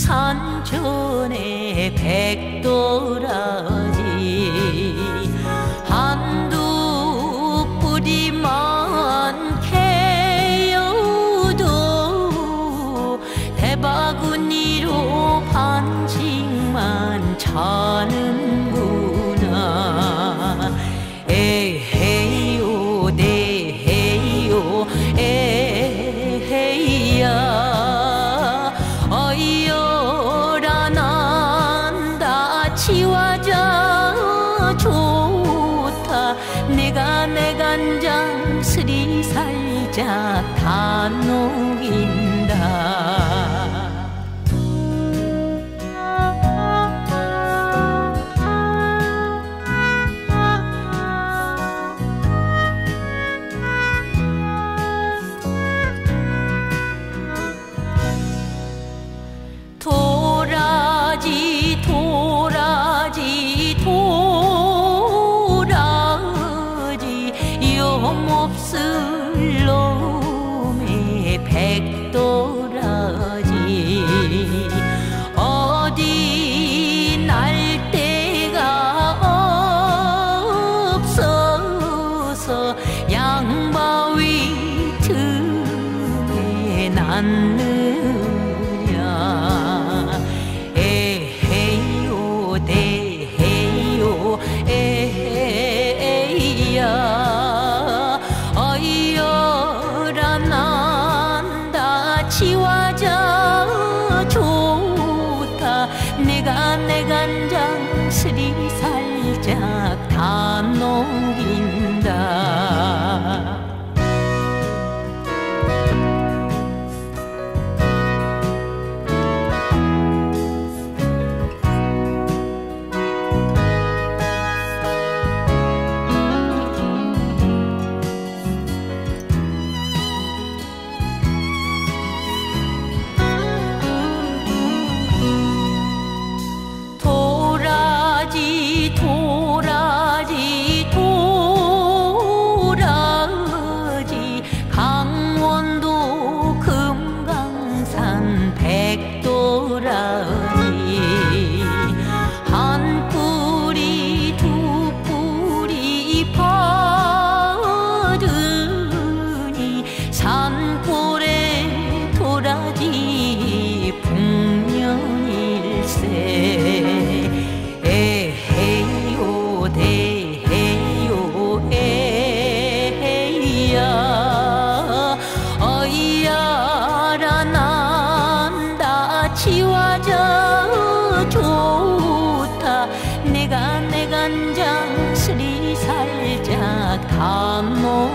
산천의 백도라지. 한두 뿌리만 캐여도 대바구니로 반씩만 차는 내 간장 스리 살짝 다 녹인다 염없을 놈의 백도라지. 어디 날 데가 없어서 양바위 틈에 낳는 빨간장 스리살짝 다 녹인 ถ้我